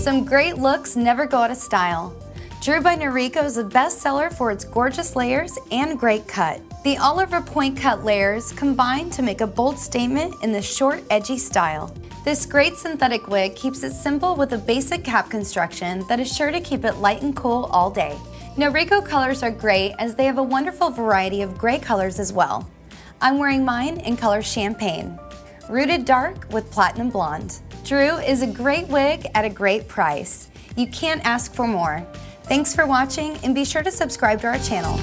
Some great looks never go out of style. Drew by Noriko is a bestseller for its gorgeous layers and great cut. The overall point cut layers combine to make a bold statement in the short, edgy style. This great synthetic wig keeps it simple with a basic cap construction that is sure to keep it light and cool all day. Noriko colors are great as they have a wonderful variety of gray colors as well. I'm wearing mine in color champagne, rooted dark with platinum blonde. Drew is a great wig at a great price. You can't ask for more. Thanks for watching and be sure to subscribe to our channel.